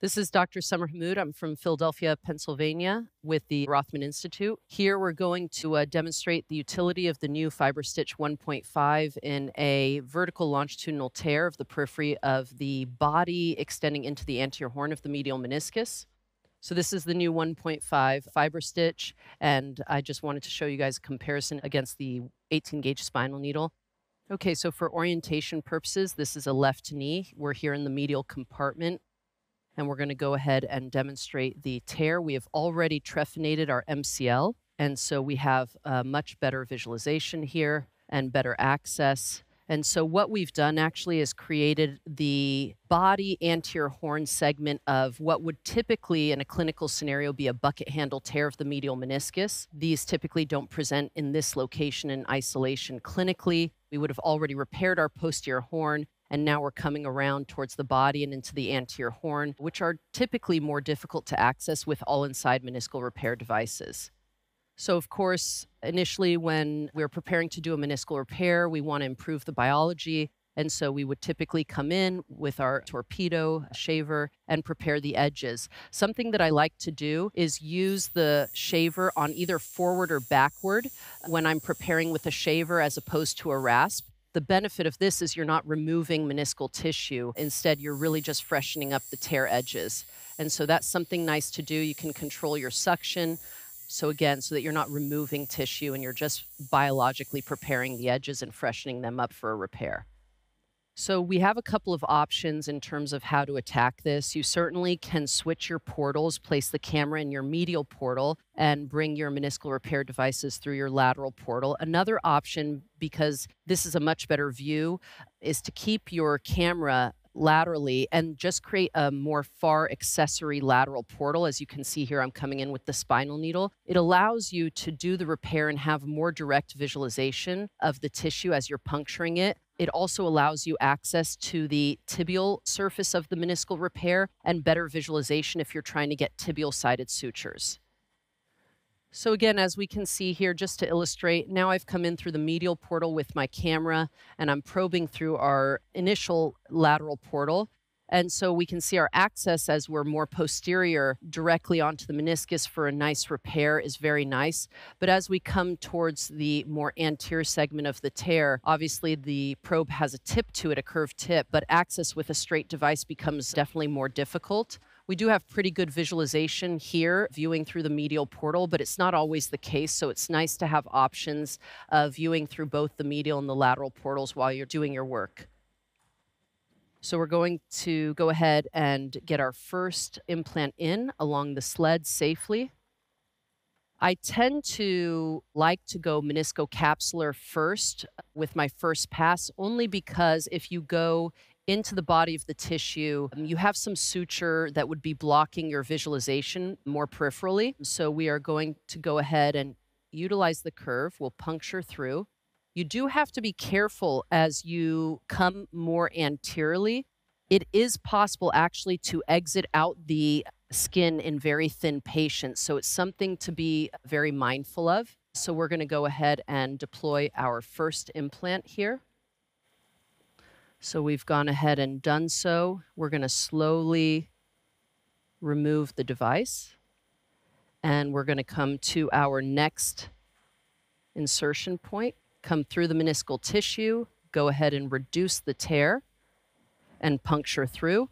This is Dr. Sommer Hammoud. I'm from Philadelphia, Pennsylvania, with the Rothman Institute. Here we're going to uh, demonstrate the utility of the new FiberStitch 1.5 in a vertical longitudinal tear of the periphery of the body extending into the anterior horn of the medial meniscus. So this is the new 1.5 FiberStitch, and I just wanted to show you guys a comparison against the 18 gauge spinal needle. Okay, so for orientation purposes, this is a left knee. We're here in the medial compartment and we're going to go ahead and demonstrate the tear. We have already trephinated our MCL, and so we have a much better visualization here and better access. And so what we've done actually is created the body anterior horn segment of what would typically in a clinical scenario be a bucket handle tear of the medial meniscus. These typically don't present in this location in isolation clinically. We would have already repaired our posterior horn and now we're coming around towards the body and into the anterior horn, which are typically more difficult to access with all inside meniscal repair devices. So, of course, initially when we're preparing to do a meniscal repair, we want to improve the biology. And so we would typically come in with our torpedo shaver and prepare the edges. Something that I like to do is use the shaver on either forward or backward when I'm preparing with a shaver as opposed to a rasp the benefit of this is you're not removing meniscal tissue. Instead, you're really just freshening up the tear edges. And so that's something nice to do. You can control your suction. So, again, so that you're not removing tissue and you're just biologically preparing the edges and freshening them up for a repair. So we have a couple of options in terms of how to attack this. You certainly can switch your portals, place the camera in your medial portal, and bring your meniscal repair devices through your lateral portal. Another option, because this is a much better view, is to keep your camera laterally and just create a more far accessory lateral portal. As you can see here, I'm coming in with the spinal needle. It allows you to do the repair and have more direct visualization of the tissue as you're puncturing it it also allows you access to the tibial surface of the meniscal repair and better visualization if you're trying to get tibial sided sutures. So again, as we can see here, just to illustrate, now I've come in through the medial portal with my camera and I'm probing through our initial lateral portal. And so we can see our access as we're more posterior directly onto the meniscus for a nice repair is very nice. But as we come towards the more anterior segment of the tear, obviously the probe has a tip to it, a curved tip, but access with a straight device becomes definitely more difficult. We do have pretty good visualization here, viewing through the medial portal, but it's not always the case. So it's nice to have options of viewing through both the medial and the lateral portals while you're doing your work. So we're going to go ahead and get our first implant in along the sled safely. I tend to like to go meniscocapsular first with my first pass, only because if you go into the body of the tissue, um, you have some suture that would be blocking your visualization more peripherally. So we are going to go ahead and utilize the curve. We'll puncture through. You do have to be careful as you come more anteriorly. It is possible actually to exit out the skin in very thin patients. So it's something to be very mindful of. So we're going to go ahead and deploy our first implant here. So we've gone ahead and done so. We're going to slowly remove the device. And we're going to come to our next insertion point come through the meniscal tissue, go ahead and reduce the tear and puncture through.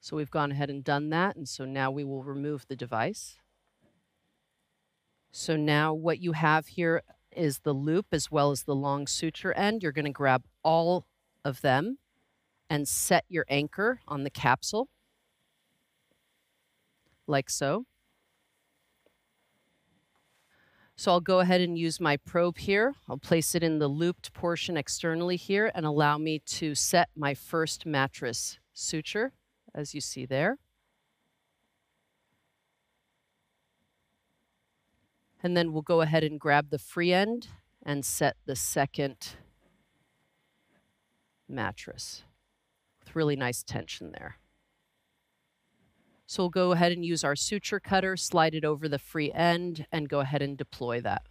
So we've gone ahead and done that, and so now we will remove the device. So now what you have here is the loop as well as the long suture end. You're going to grab all of them and set your anchor on the capsule like so. So I'll go ahead and use my probe here. I'll place it in the looped portion externally here and allow me to set my first mattress suture, as you see there. And then we'll go ahead and grab the free end and set the second mattress with really nice tension there. So we'll go ahead and use our suture cutter, slide it over the free end, and go ahead and deploy that.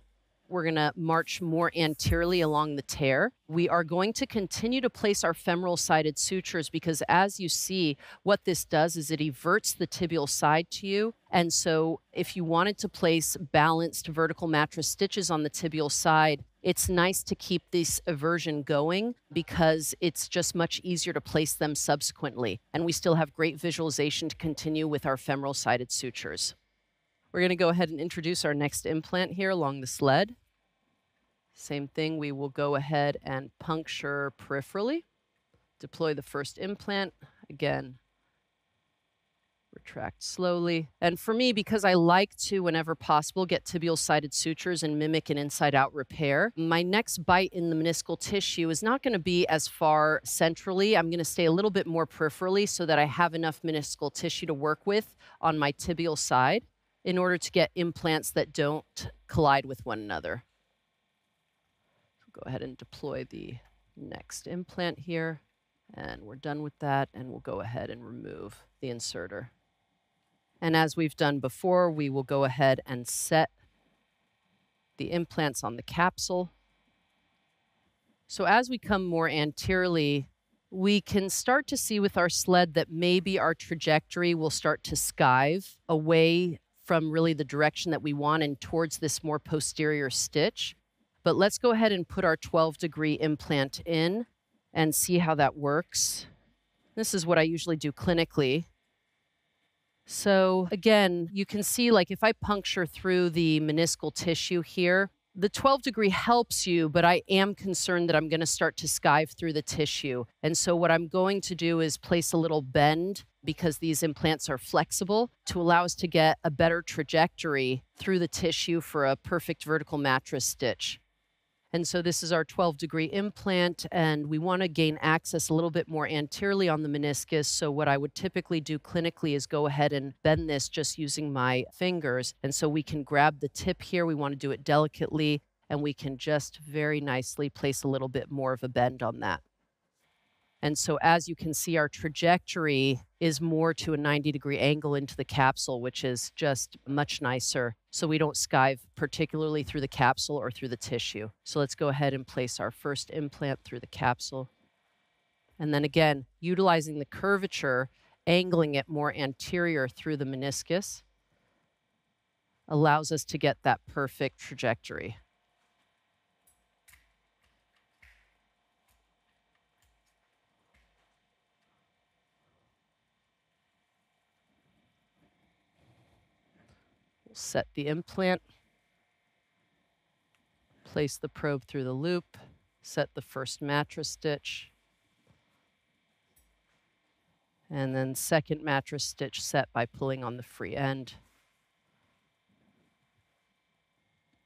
We're going to march more anteriorly along the tear. We are going to continue to place our femoral sided sutures because, as you see, what this does is it everts the tibial side to you. And so, if you wanted to place balanced vertical mattress stitches on the tibial side, it's nice to keep this eversion going because it's just much easier to place them subsequently. And we still have great visualization to continue with our femoral sided sutures. We're going to go ahead and introduce our next implant here along the sled. Same thing, we will go ahead and puncture peripherally. Deploy the first implant. Again, retract slowly. And for me, because I like to, whenever possible, get tibial sided sutures and mimic an inside out repair, my next bite in the meniscal tissue is not going to be as far centrally. I'm going to stay a little bit more peripherally so that I have enough meniscal tissue to work with on my tibial side in order to get implants that don't collide with one another. Go ahead and deploy the next implant here. And we're done with that, and we'll go ahead and remove the inserter. And as we've done before, we will go ahead and set the implants on the capsule. So as we come more anteriorly, we can start to see with our sled that maybe our trajectory will start to skive away from really the direction that we want and towards this more posterior stitch. But let's go ahead and put our 12 degree implant in and see how that works. This is what I usually do clinically. So again, you can see like if I puncture through the meniscal tissue here, the 12 degree helps you, but I am concerned that I'm going to start to skive through the tissue. And so, what I'm going to do is place a little bend because these implants are flexible to allow us to get a better trajectory through the tissue for a perfect vertical mattress stitch. And so this is our 12 degree implant, and we want to gain access a little bit more anteriorly on the meniscus. So, what I would typically do clinically is go ahead and bend this just using my fingers. And so we can grab the tip here. We want to do it delicately, and we can just very nicely place a little bit more of a bend on that. And so, as you can see, our trajectory is more to a 90 degree angle into the capsule, which is just much nicer. So, we don't skive particularly through the capsule or through the tissue. So, let's go ahead and place our first implant through the capsule. And then again, utilizing the curvature, angling it more anterior through the meniscus allows us to get that perfect trajectory. Set the implant, place the probe through the loop, set the first mattress stitch, and then second mattress stitch set by pulling on the free end.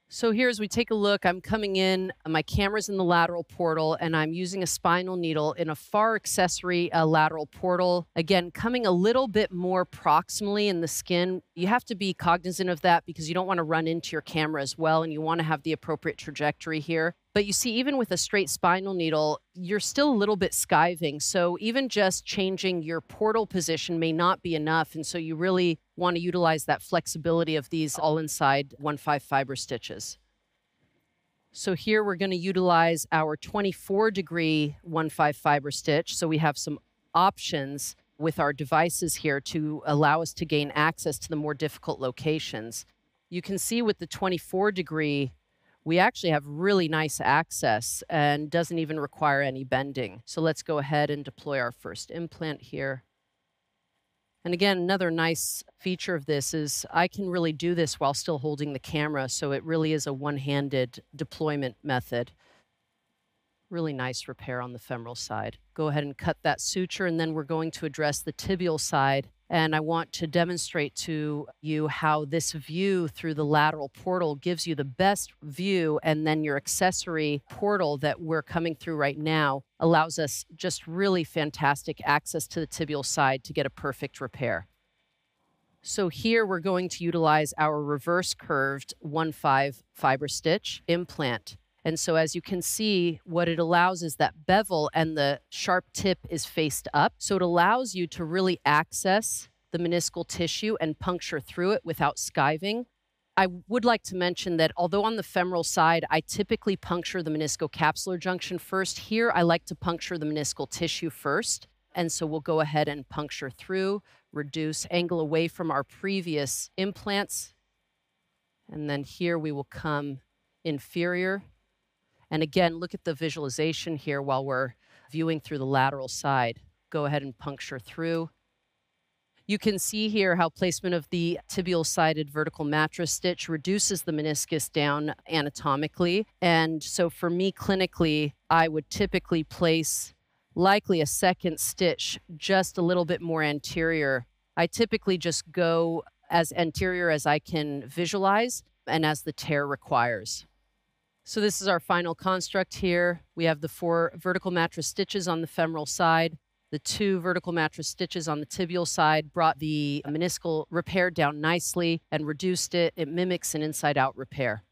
So here as we take a look, I'm coming in, my camera's in the lateral portal, and I'm using a spinal needle in a far accessory uh, lateral portal. Again, coming a little bit more proximally in the skin. You have to be cognizant of that because you don't want to run into your camera as well, and you want to have the appropriate trajectory here. But you see, even with a straight spinal needle, you're still a little bit skiving. So even just changing your portal position may not be enough. And so you really want to utilize that flexibility of these all inside 1-5 FiberStitches. So here we're going to utilize our 24 degree 1-5 FiberStitch. So we have some options with our devices here to allow us to gain access to the more difficult locations. You can see with the 24 degree we actually have really nice access and doesn't even require any bending. So let's go ahead and deploy our first implant here. And again, another nice feature of this is I can really do this while still holding the camera. So it really is a one-handed deployment method. Really nice repair on the femoral side. Go ahead and cut that suture, and then we're going to address the tibial side and I want to demonstrate to you how this view through the lateral portal gives you the best view. And then your accessory portal that we're coming through right now allows us just really fantastic access to the tibial side to get a perfect repair. So here we're going to utilize our reverse curved 1-5 FiberStitch implant. And so as you can see, what it allows is that bevel and the sharp tip is faced up. So it allows you to really access the meniscal tissue and puncture through it without skiving. I would like to mention that although on the femoral side, I typically puncture the meniscocapsular junction first, here I like to puncture the meniscal tissue first. And so we'll go ahead and puncture through, reduce angle away from our previous implants. And then here we will come inferior. And again, look at the visualization here while we're viewing through the lateral side. Go ahead and puncture through. You can see here how placement of the tibial sided vertical mattress stitch reduces the meniscus down anatomically. And so for me clinically, I would typically place likely a second stitch just a little bit more anterior. I typically just go as anterior as I can visualize and as the tear requires. So this is our final construct here. We have the four vertical mattress stitches on the femoral side, the two vertical mattress stitches on the tibial side brought the meniscal repair down nicely and reduced it. It mimics an inside out repair.